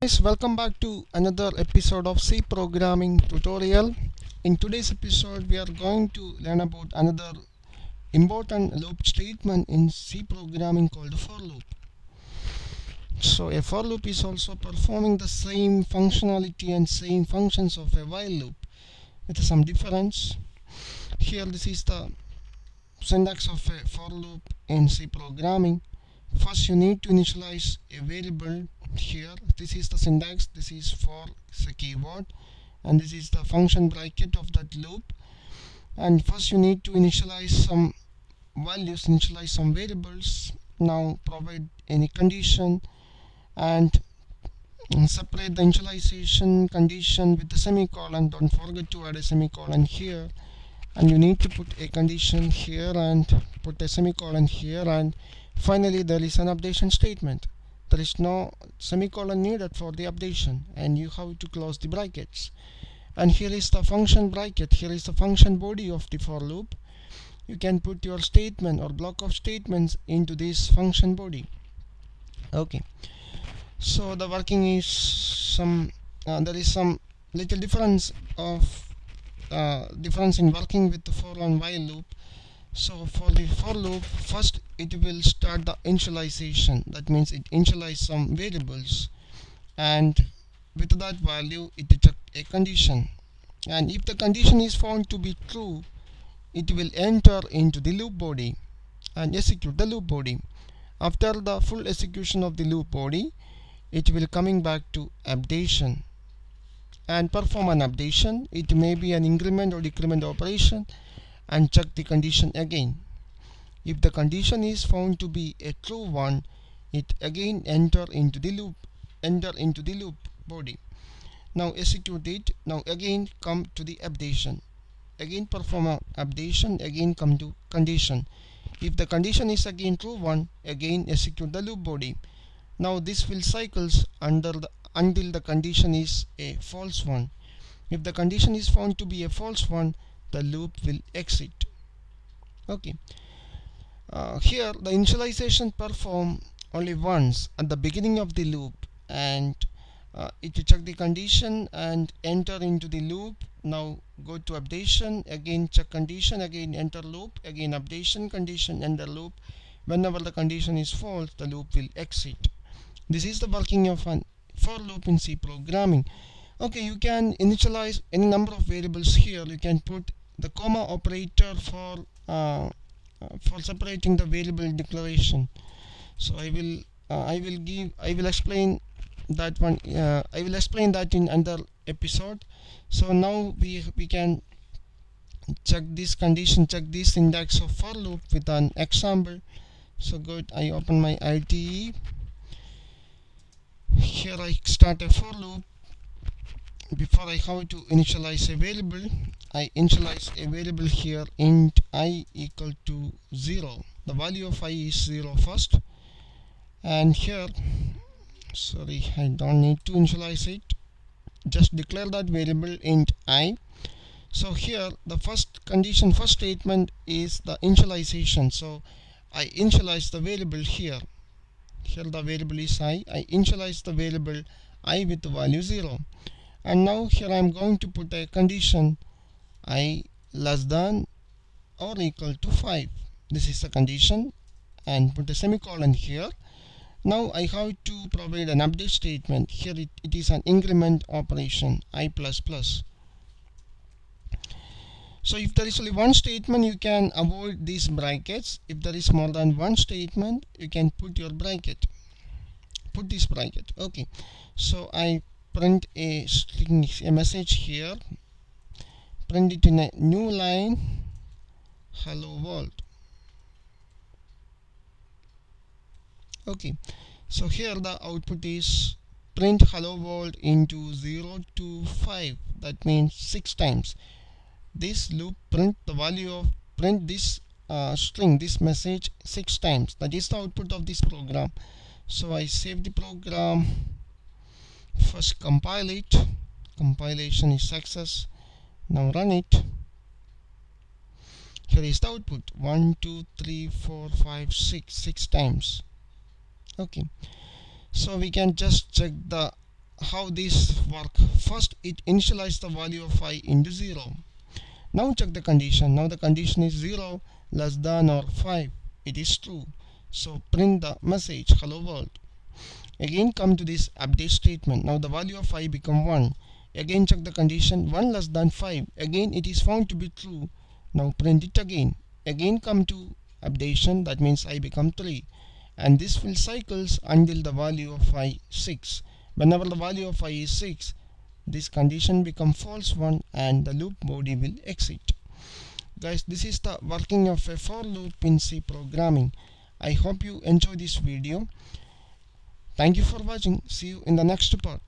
guys welcome back to another episode of C programming tutorial. In today's episode we are going to learn about another important loop statement in C programming called for loop. So a for loop is also performing the same functionality and same functions of a while loop with some difference. Here this is the syntax of a for loop in C programming. First you need to initialize a variable here this is the syntax. This is for the keyword and this is the function bracket of that loop. And first you need to initialize some values initialize some variables now provide any condition and separate the initialization condition with the semicolon. Don't forget to add a semicolon here. And you need to put a condition here and put a semicolon here. And finally there is an updation statement there is no semicolon needed for the updation and you have to close the brackets. And here is the function bracket. Here is the function body of the for loop. You can put your statement or block of statements into this function body. Okay. So the working is some uh, there is some little difference of uh, difference in working with the for and while loop so for the for loop first it will start the initialization. That means it initialize some variables and with that value it check a condition. And if the condition is found to be true it will enter into the loop body and execute the loop body. After the full execution of the loop body it will coming back to updation. And perform an updation. It may be an increment or decrement operation and check the condition again. If the condition is found to be a true one, it again enter into the loop, enter into the loop body. Now execute it. Now again come to the updation. Again perform a updation. Again come to condition. If the condition is again true one, again execute the loop body. Now this will cycles under the until the condition is a false one. If the condition is found to be a false one, the loop will exit. Okay. Uh, here the initialization perform only once at the beginning of the loop and uh, it will check the condition and enter into the loop. Now go to updation again check condition again enter loop again updation condition enter loop. Whenever the condition is false the loop will exit. This is the working of an for loop in C programming. Okay you can initialize any number of variables here. You can put the comma operator for uh, for separating the variable declaration. So I will uh, I will give I will explain that one uh, I will explain that in another episode. So now we we can check this condition check this syntax of for loop with an example. So good. I open my IDE here I start a for loop before I have to initialize a variable I initialize a variable here int i equal to 0 the value of i is 0 first. And here sorry I don't need to initialize it. Just declare that variable int i. So here the first condition first statement is the initialization. So I initialize the variable here. Here the variable is i. I initialize the variable i with the value 0 and now here I am going to put a condition. I less than or equal to 5 this is the condition. And put a semicolon here. Now I have to provide an update statement. Here it, it is an increment operation i plus plus. So if there is only one statement you can avoid these brackets. If there is more than one statement you can put your bracket. Put this bracket. Okay. So I print a string a message here. Print it in a new line. Hello world. Okay so here the output is print hello world into 0 to 5 that means 6 times. This loop print the value of print this uh, string this message 6 times. That is the output of this program. So I save the program first compile it. Compilation is success. Now run it. Here is the output. 1 2 3 4 5 6 6 times. Okay. So we can just check the how this work. First it initialize the value of i into 0 now check the condition. Now the condition is 0 less than or 5 it is true. So print the message. Hello world again come to this update statement. Now the value of i become 1 again check the condition. 1 less than 5 again it is found to be true. Now print it again. Again come to updation. That means i become 3 and this will cycles until the value of i 6 whenever the value of i is 6 this condition become false one and the loop body will exit. Guys this is the working of a for loop in C programming. I hope you enjoy this video thank you for watching. See you in the next part